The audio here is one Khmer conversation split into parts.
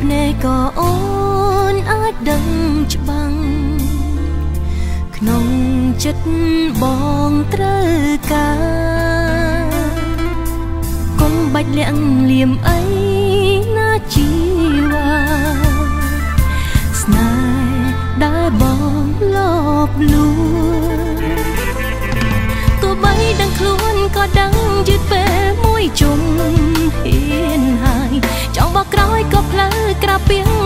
ភ្នែកក៏អូនអាចដឹងច្បាស់ក្នុងចិត្តបងត្រូវការកុំបាច់លាក់លៀមអីណាជីវ៉ាស្នេហ៍ដែលបងលបលួងទោះបីដឹងខ្លួនក៏ដឹងយឺតពេលមួយជុំ na piel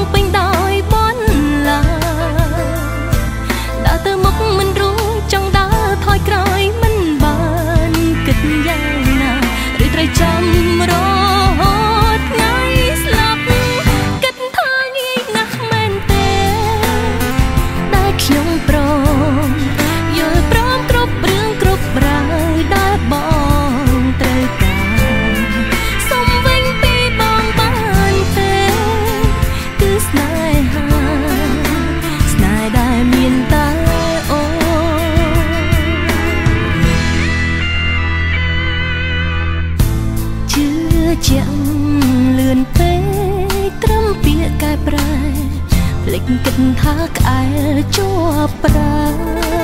ភ្លេចគិតថាក្អែលជាប់ប្រា